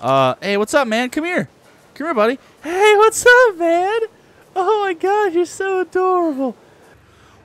Uh, hey, what's up, man? Come here. Come here, buddy. Hey, what's up, man? Oh my god, you're so adorable.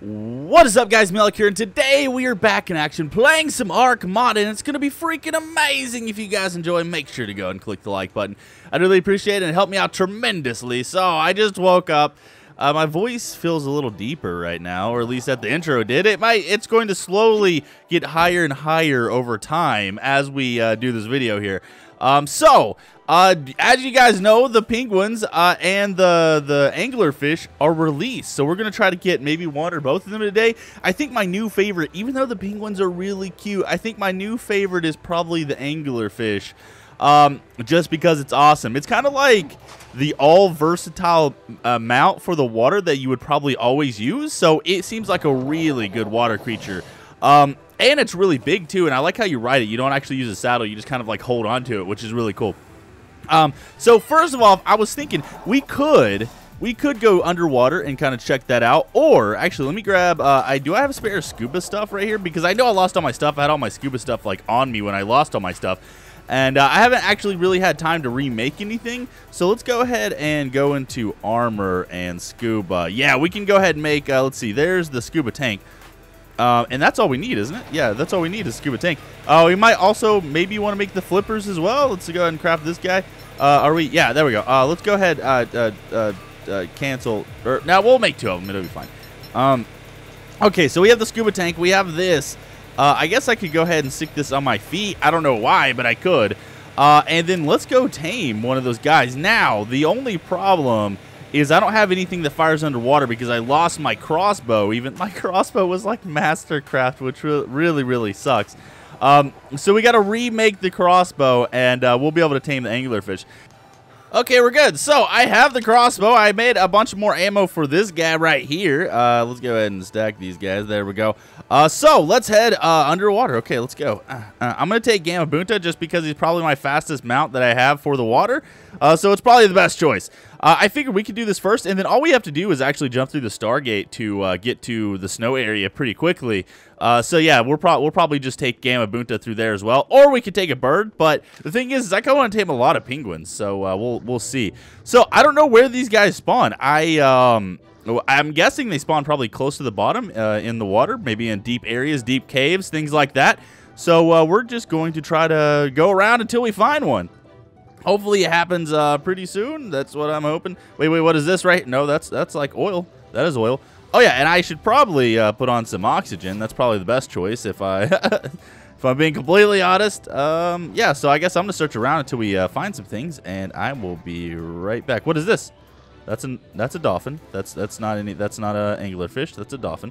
What is up, guys? MeatyLock here, and today we are back in action playing some Ark Mod, and it's going to be freaking amazing. If you guys enjoy, make sure to go and click the like button. I'd really appreciate it, and help me out tremendously. So, I just woke up. Uh, my voice feels a little deeper right now, or at least at the intro did. It might. It's going to slowly get higher and higher over time as we uh, do this video here. Um, so, uh, as you guys know, the penguins uh, and the the anglerfish are released. So we're gonna try to get maybe one or both of them today. I think my new favorite, even though the penguins are really cute, I think my new favorite is probably the anglerfish. Um, just because it's awesome. It's kind of like the all versatile uh, mount for the water that you would probably always use. So it seems like a really good water creature. Um, and it's really big too. And I like how you ride it. You don't actually use a saddle. You just kind of like hold on to it, which is really cool. Um, so first of all, I was thinking we could we could go underwater and kind of check that out. Or actually, let me grab. Uh, I do I have a spare scuba stuff right here because I know I lost all my stuff. I had all my scuba stuff like on me when I lost all my stuff. And uh, I haven't actually really had time to remake anything. So let's go ahead and go into armor and scuba. Yeah, we can go ahead and make, uh, let's see, there's the scuba tank. Uh, and that's all we need, isn't it? Yeah, that's all we need is scuba tank. Uh, we might also maybe want to make the flippers as well. Let's go ahead and craft this guy. Uh, are we? Yeah, there we go. Uh, let's go ahead uh, uh, uh, uh, cancel. Or, now we'll make two of them. It'll be fine. Um, okay, so we have the scuba tank. We have this. I guess I could go ahead and stick this on my feet. I don't know why, but I could. And then let's go tame one of those guys. Now, the only problem is I don't have anything that fires underwater because I lost my crossbow. Even my crossbow was like Mastercraft, which re really, really sucks. Um, so we got to remake the crossbow, and uh, we'll be able to tame the anglerfish. Okay, we're good. So I have the crossbow. I made a bunch more ammo for this guy right here. Uh, let's go ahead and stack these guys. There we go. Uh, so let's head uh, underwater. Okay, let's go. Uh, uh, I'm going to take Gamabunta just because he's probably my fastest mount that I have for the water. Uh, so it's probably the best choice. I figured we could do this first, and then all we have to do is actually jump through the Stargate to get to the snow area pretty quickly. Uh, so yeah, we'll, pro we'll probably just take Gamabunta through there as well, or we could take a bird. But the thing is, is I kind of want to tame a lot of penguins, so uh, we'll we'll see. So I don't know where these guys spawn. I um. I'm guessing they spawn probably close to the bottom uh, in the water, maybe in deep areas, deep caves, things like that. So uh, we're just going to try to go around until we find one. Hopefully it happens uh, pretty soon. That's what I'm hoping. Wait, wait, what is this right? No, that's that's like oil. That is oil. Oh yeah, and I should probably uh, put on some oxygen. That's probably the best choice if I, if I'm being completely honest. Um, yeah, so I guess I'm gonna search around until we uh, find some things, and I will be right back. What is this? That's an that's a dolphin. That's that's not any. That's not a anglerfish. That's a dolphin.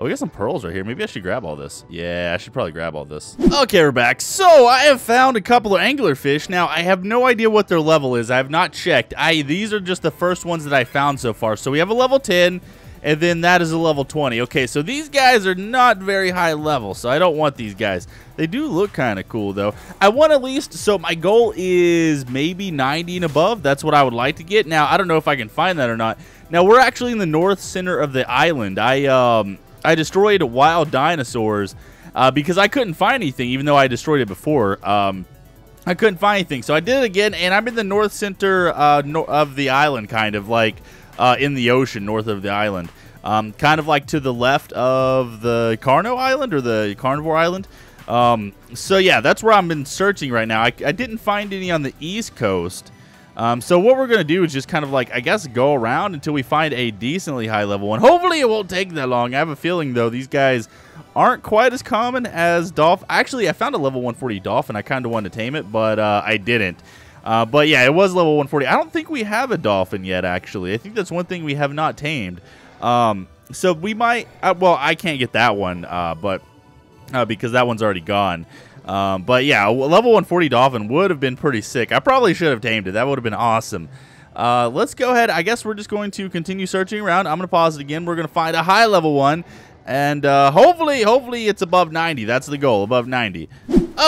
Oh, we got some pearls right here. Maybe I should grab all this. Yeah, I should probably grab all this. Okay, we're back. So, I have found a couple of anglerfish. Now, I have no idea what their level is. I have not checked. I These are just the first ones that I found so far. So, we have a level 10, and then that is a level 20. Okay, so these guys are not very high level, so I don't want these guys. They do look kind of cool, though. I want at least, so my goal is maybe 90 and above. That's what I would like to get. Now, I don't know if I can find that or not. Now, we're actually in the north center of the island. I, um... I destroyed wild dinosaurs uh, because I couldn't find anything, even though I destroyed it before. Um, I couldn't find anything, so I did it again, and I'm in the north center uh, no of the island, kind of like uh, in the ocean north of the island, um, kind of like to the left of the Carno Island or the Carnivore Island. Um, so yeah, that's where I've been searching right now. I, I didn't find any on the east coast. Um, so what we're going to do is just kind of like, I guess, go around until we find a decently high level one. Hopefully it won't take that long. I have a feeling, though, these guys aren't quite as common as Dolphin. Actually, I found a level 140 Dolphin. I kind of wanted to tame it, but uh, I didn't. Uh, but yeah, it was level 140. I don't think we have a Dolphin yet, actually. I think that's one thing we have not tamed. Um, so we might, uh, well, I can't get that one, uh, but uh, because that one's already gone. Um, but yeah, level 140 Dolphin would have been pretty sick. I probably should have tamed it. That would have been awesome. Uh, let's go ahead. I guess we're just going to continue searching around. I'm going to pause it again. We're going to find a high level one. And uh, hopefully, hopefully it's above 90. That's the goal, above 90.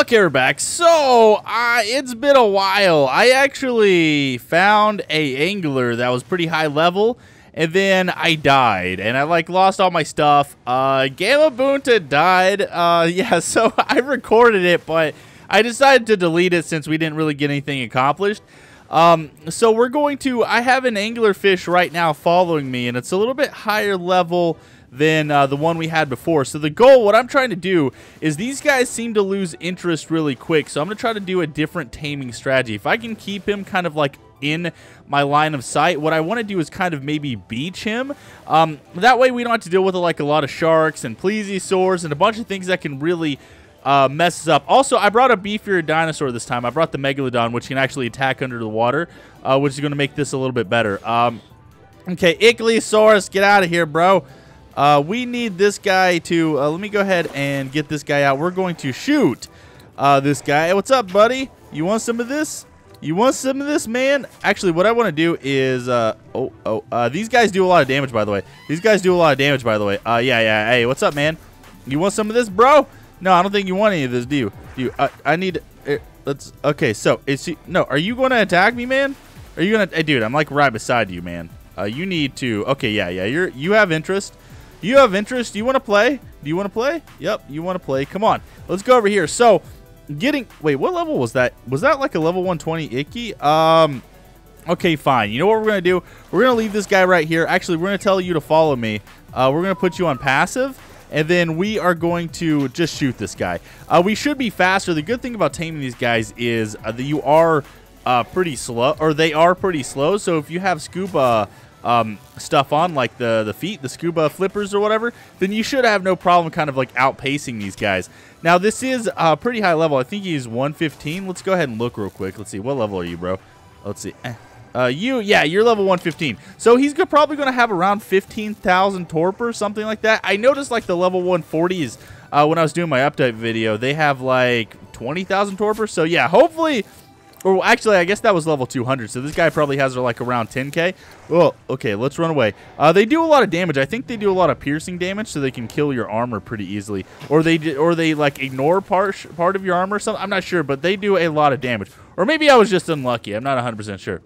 Okay, we're back. So, uh, it's been a while. I actually found a angler that was pretty high level and then I died, and I like lost all my stuff. Uh, Gamabunta died. Uh, yeah, so I recorded it, but I decided to delete it since we didn't really get anything accomplished. Um, so we're going to, I have an anglerfish right now following me, and it's a little bit higher level than uh, the one we had before. So the goal, what I'm trying to do, is these guys seem to lose interest really quick. So I'm going to try to do a different taming strategy. If I can keep him kind of like in my line of sight. What I want to do is kind of maybe beach him. Um, that way we don't have to deal with like a lot of sharks and plesiosaurs and a bunch of things that can really uh, messes up. Also, I brought a beefier dinosaur this time. I brought the Megalodon, which can actually attack under the water, uh, which is going to make this a little bit better. Um, okay, Ichthyosaurus, get out of here, bro. Uh, we need this guy to... Uh, let me go ahead and get this guy out. We're going to shoot uh, this guy. What's up, buddy? You want some of this? You want some of this, man? Actually, what I want to do is, uh, oh, oh, uh, these guys do a lot of damage, by the way. These guys do a lot of damage, by the way. Uh, yeah, yeah. Hey, what's up, man? You want some of this, bro? No, I don't think you want any of this, do you? Do you? Uh, I need, uh, let's, okay, so, is he, no, are you going to attack me, man? Are you going to, hey, dude, I'm like right beside you, man. Uh, you need to, okay, yeah, yeah, you're, you have interest. You have interest. Do you want to play? Do you want to play? Yep, you want to play. Come on. Let's go over here. So, getting wait what level was that was that like a level 120 icky um okay fine you know what we're gonna do we're gonna leave this guy right here actually we're gonna tell you to follow me uh, we're gonna put you on passive and then we are going to just shoot this guy uh, we should be faster the good thing about taming these guys is uh, that you are uh, pretty slow or they are pretty slow so if you have scuba um, stuff on, like the, the feet, the scuba flippers or whatever, then you should have no problem kind of like outpacing these guys. Now, this is a uh, pretty high level. I think he's 115. Let's go ahead and look real quick. Let's see. What level are you, bro? Let's see. Eh. Uh, you, yeah, you're level 115. So he's probably going to have around 15,000 torpor, something like that. I noticed like the level 140s uh, when I was doing my update video. They have like 20,000 torpor. So yeah, hopefully or actually, I guess that was level 200, so this guy probably has like around 10k. Well, okay, let's run away. Uh, they do a lot of damage. I think they do a lot of piercing damage, so they can kill your armor pretty easily. Or they or they like ignore part part of your armor or something. I'm not sure, but they do a lot of damage. Or maybe I was just unlucky. I'm not 100% sure.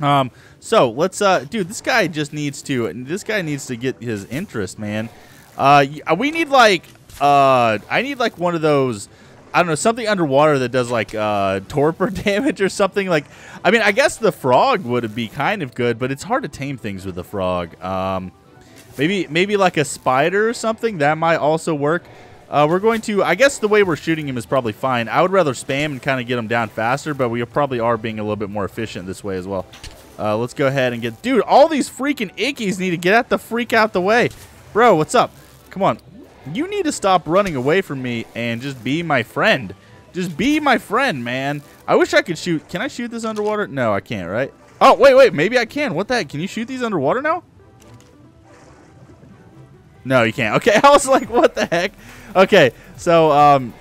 Um, so let's, uh, dude, this guy just needs to, this guy needs to get his interest, man. Uh, we need like, uh, I need like one of those I don't know, something underwater that does like uh, torpor damage or something. Like, I mean, I guess the frog would be kind of good, but it's hard to tame things with the frog. Um, maybe, maybe like a spider or something that might also work. Uh, we're going to, I guess the way we're shooting him is probably fine. I would rather spam and kind of get him down faster, but we probably are being a little bit more efficient this way as well. Uh, let's go ahead and get, dude, all these freaking ickies need to get out the freak out the way. Bro, what's up? Come on, you need to stop running away from me and just be my friend. Just be my friend, man. I wish I could shoot. Can I shoot this underwater? No, I can't, right? Oh, wait, wait. Maybe I can. What the heck? Can you shoot these underwater now? No, you can't. Okay, I was like, what the heck? Okay, so um,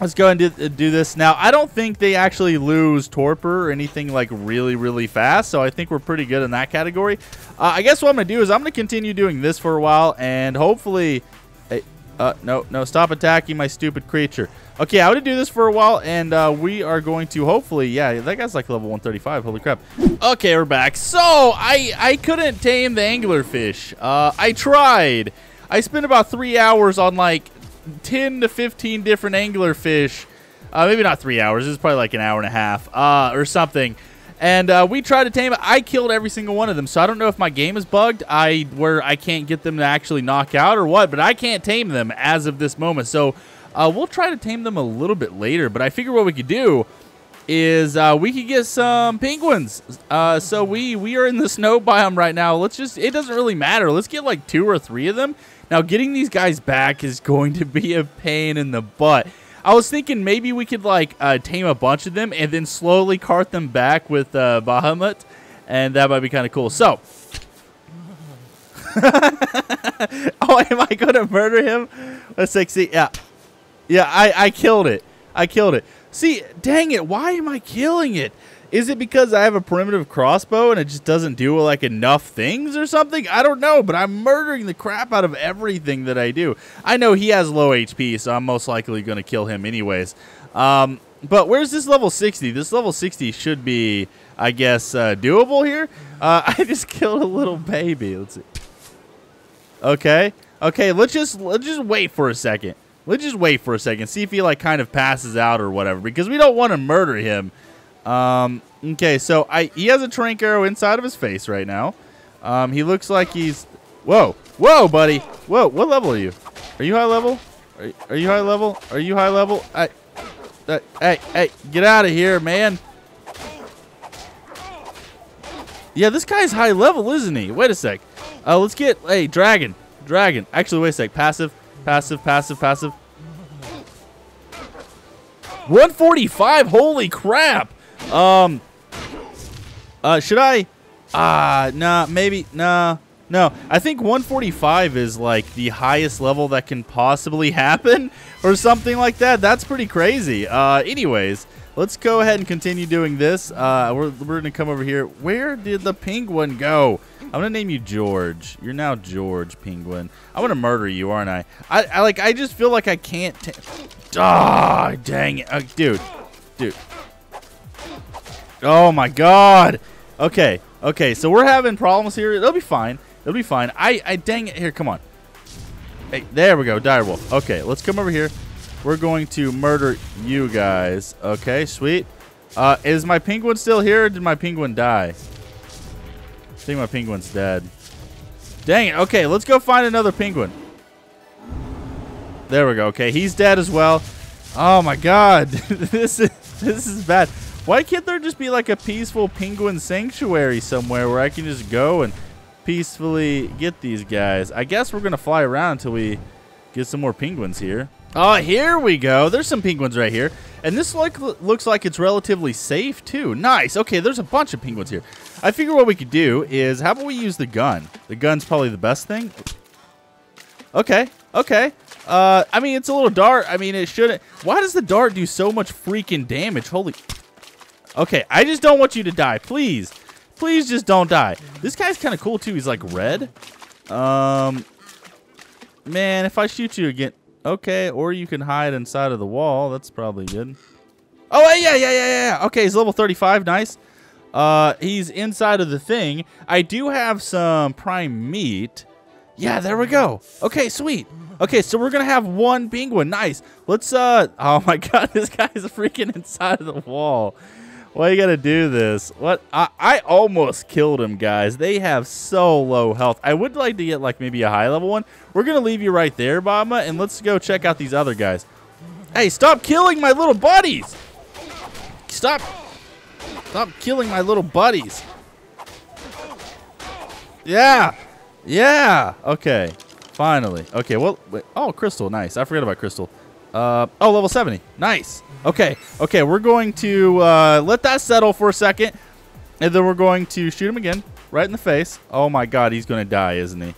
let's go and do, uh, do this. Now, I don't think they actually lose torpor or anything like really, really fast, so I think we're pretty good in that category. Uh, I guess what I'm going to do is I'm going to continue doing this for a while, and hopefully uh, no, no, stop attacking my stupid creature. Okay, I would do this for a while, and uh, we are going to hopefully, yeah, that guy's like level 135. Holy crap. Okay, we're back. So, I, I couldn't tame the anglerfish. Uh, I tried. I spent about three hours on like 10 to 15 different anglerfish. Uh, maybe not three hours. It's probably like an hour and a half uh, or something. And uh, we tried to tame it. I killed every single one of them. So I don't know if my game is bugged, I where I can't get them to actually knock out or what. But I can't tame them as of this moment. So uh, we'll try to tame them a little bit later. But I figure what we could do is uh, we could get some penguins. Uh, so we we are in the snow biome right now. Let's just it doesn't really matter. Let's get like two or three of them. Now getting these guys back is going to be a pain in the butt. I was thinking maybe we could like uh, tame a bunch of them and then slowly cart them back with uh, Bahamut, and that might be kind of cool. So, oh, am I gonna murder him? Let's see. Yeah, yeah. I I killed it. I killed it. See, dang it. Why am I killing it? Is it because I have a primitive crossbow and it just doesn't do like enough things or something? I don't know, but I'm murdering the crap out of everything that I do. I know he has low HP, so I'm most likely going to kill him anyways. Um, but where's this level 60? This level 60 should be, I guess, uh, doable here. Uh, I just killed a little baby. Let's see. Okay. Okay, let's just let's just wait for a second. Let's just wait for a second. See if he, like, kind of passes out or whatever. Because we don't want to murder him. Um, okay, so I he has a trank arrow inside of his face right now. Um, he looks like he's... Whoa. Whoa, buddy. Whoa, what level are you? Are you high level? Are, are you high level? Are you high level? I, uh, hey, hey, get out of here, man. Yeah, this guy's high level, isn't he? Wait a sec. Uh, let's get, hey, dragon. Dragon. Actually, wait a sec. Passive, passive, passive, passive. 145. Holy crap. Um, uh, should I? Ah, uh, nah, maybe, nah. No, I think 145 is like the highest level that can possibly happen or something like that. That's pretty crazy. Uh, anyways, let's go ahead and continue doing this. Uh, we're, we're going to come over here. Where did the penguin go? I'm going to name you George. You're now George Penguin. I'm going to murder you, aren't I? I, I like, I just feel like I can't. Ah, dang it. Uh, dude, dude. Oh my god. Okay, okay, so we're having problems here. It'll be fine. It'll be fine. I, I dang it. Here, come on. Hey, there we go. Direwolf. Okay, let's come over here. We're going to murder you guys. Okay, sweet. Uh, is my penguin still here did my penguin die? I think my penguin's dead. Dang it. Okay, let's go find another penguin. There we go. Okay, he's dead as well. Oh my god. this is this is bad. Why can't there just be like a peaceful penguin sanctuary somewhere where I can just go and peacefully get these guys. I guess we're going to fly around until we get some more penguins here. Oh, here we go. There's some penguins right here. And this like, looks like it's relatively safe, too. Nice. Okay, there's a bunch of penguins here. I figure what we could do is, how about we use the gun? The gun's probably the best thing. Okay, okay. Uh, I mean, it's a little dart. I mean, it shouldn't. Why does the dart do so much freaking damage? Holy. Okay, I just don't want you to die. Please. Please just don't die. This guy's kind of cool, too. He's like red. Um, man, if I shoot you again. Okay, or you can hide inside of the wall. That's probably good. Oh, yeah, yeah, yeah, yeah. Okay, he's level 35. Nice. Uh, he's inside of the thing. I do have some prime meat. Yeah, there we go. Okay, sweet. Okay, so we're gonna have one penguin. Nice. Let's uh oh my god, this guy's freaking inside of the wall. Why you gotta do this? What? I, I almost killed him, guys. They have so low health. I would like to get, like, maybe a high level one. We're gonna leave you right there, Bama, and let's go check out these other guys. Hey, stop killing my little buddies! Stop. Stop killing my little buddies. Yeah. Yeah. Okay. Finally. Okay, well, wait. oh, Crystal. Nice. I forgot about Crystal. Uh, oh, level 70. Nice. Okay, okay, we're going to uh, let that settle for a second, and then we're going to shoot him again, right in the face. Oh my god, he's going to die, isn't he?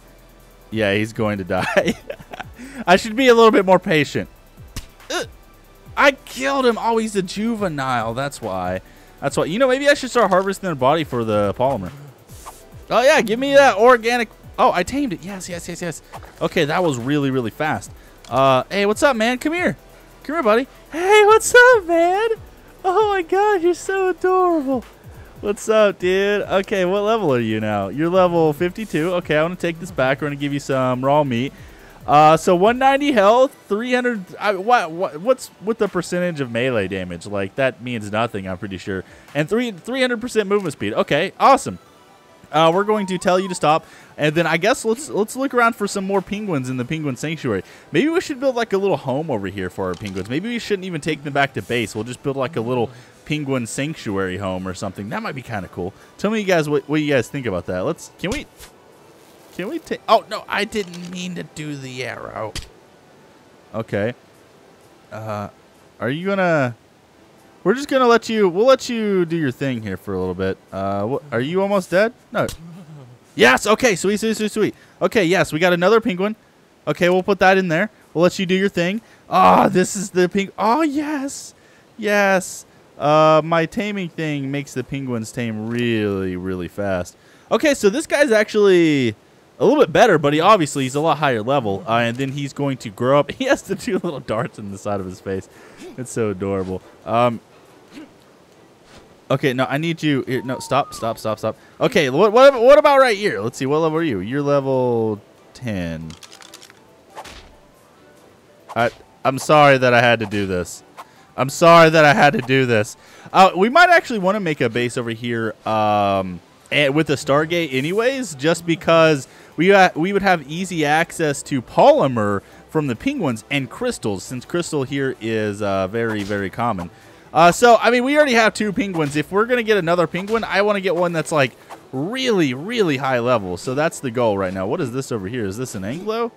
Yeah, he's going to die. I should be a little bit more patient. I killed him. Oh, he's a juvenile. That's why. That's why. You know, maybe I should start harvesting their body for the polymer. Oh, yeah, give me that organic. Oh, I tamed it. Yes, yes, yes, yes. Okay, that was really, really fast. Uh, hey, what's up, man? Come here. Come here, buddy. Hey, what's up, man? Oh my god, you're so adorable. What's up, dude? Okay, what level are you now? You're level 52. Okay, I want to take this back. We're going to give you some raw meat. Uh, so 190 health, 300. I, what, what, what's with the percentage of melee damage? Like that means nothing. I'm pretty sure. And three 300% movement speed. Okay, awesome. Uh, we're going to tell you to stop, and then I guess let's let's look around for some more penguins in the penguin sanctuary. Maybe we should build like a little home over here for our penguins. Maybe we shouldn't even take them back to base. We'll just build like a little penguin sanctuary home or something. That might be kind of cool. Tell me, you guys, what, what you guys think about that. Let's can we can we take? Oh no, I didn't mean to do the arrow. Okay. Uh, are you gonna? We're just gonna let you. We'll let you do your thing here for a little bit. Uh, are you almost dead? No. Yes. Okay. Sweet, sweet, sweet, sweet. Okay. Yes, we got another penguin. Okay, we'll put that in there. We'll let you do your thing. Ah, oh, this is the pink. Oh yes, yes. Uh, my taming thing makes the penguins tame really, really fast. Okay, so this guy's actually a little bit better, but he obviously he's a lot higher level. Uh, and then he's going to grow up. He has the two little darts in the side of his face. It's so adorable. Um, Okay, no, I need you. Here, no, stop, stop, stop, stop. Okay, what, what, what about right here? Let's see. What level are you? You're level ten. I, I'm sorry that I had to do this. I'm sorry that I had to do this. Uh, we might actually want to make a base over here um, with a Stargate anyways, just because we, we would have easy access to polymer from the penguins and crystals, since crystal here is uh, very, very common. Uh, so, I mean, we already have two penguins. If we're going to get another penguin, I want to get one that's, like, really, really high level. So that's the goal right now. What is this over here? Is this an Anglo?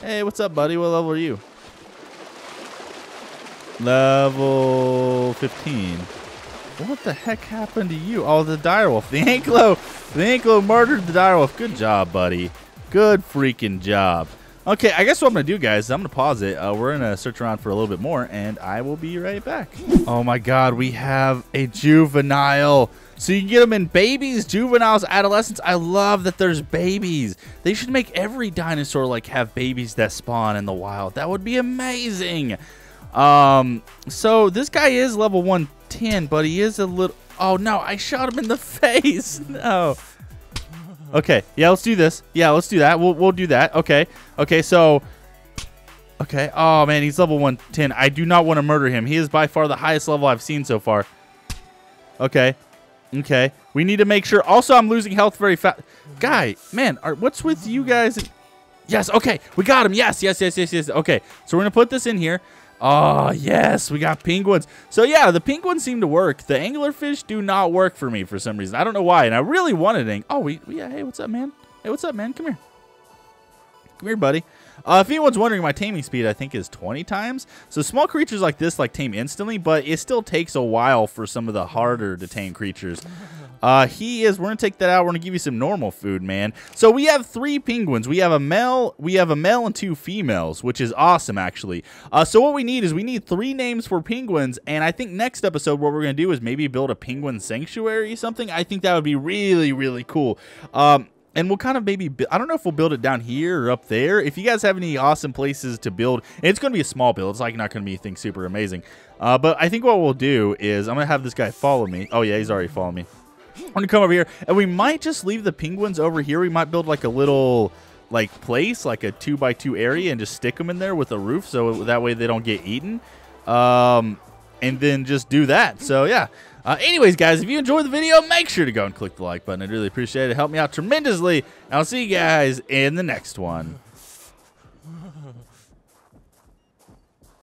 Hey, what's up, buddy? What level are you? Level 15. What the heck happened to you? Oh, the direwolf. The Anglo. The Anglo murdered the direwolf. Good job, buddy. Good freaking job. Okay, I guess what I'm going to do, guys, I'm going to pause it. Uh, we're going to search around for a little bit more, and I will be right back. Oh, my God. We have a juvenile. So you can get them in babies, juveniles, adolescents. I love that there's babies. They should make every dinosaur, like, have babies that spawn in the wild. That would be amazing. Um, so this guy is level 110, but he is a little... Oh, no, I shot him in the face. No. Okay, yeah, let's do this. Yeah, let's do that. We'll, we'll do that. Okay, okay, so... Okay, oh, man, he's level 110. I do not want to murder him. He is by far the highest level I've seen so far. Okay, okay. We need to make sure... Also, I'm losing health very fast. Guy, man, are, what's with you guys? Yes, okay, we got him. Yes, yes, yes, yes, yes. Okay, so we're going to put this in here. Oh, yes, we got penguins. So, yeah, the penguins seem to work. The anglerfish do not work for me for some reason. I don't know why, and I really wanted it. Oh, we, we, yeah, hey, what's up, man? Hey, what's up, man? Come here. Come here, buddy. Uh, if anyone's wondering, my taming speed, I think, is 20 times. So small creatures like this, like, tame instantly, but it still takes a while for some of the harder to tame creatures. Uh, he is. We're gonna take that out. We're gonna give you some normal food, man. So we have three penguins. We have a male. We have a male and two females, which is awesome, actually. Uh, so what we need is we need three names for penguins, and I think next episode what we're gonna do is maybe build a penguin sanctuary, or something. I think that would be really, really cool. Um, and we'll kind of maybe I don't know if we'll build it down here or up there. If you guys have any awesome places to build, it's going to be a small build. It's like not going to be anything super amazing. Uh, but I think what we'll do is I'm going to have this guy follow me. Oh yeah, he's already following me. I'm gonna come over here, and we might just leave the penguins over here. We might build like a little like place, like a two by two area, and just stick them in there with a roof, so that way they don't get eaten. Um, and then just do that. So yeah. Uh, anyways, guys, if you enjoyed the video, make sure to go and click the like button. I'd really appreciate it. Help me out tremendously. And I'll see you guys in the next one.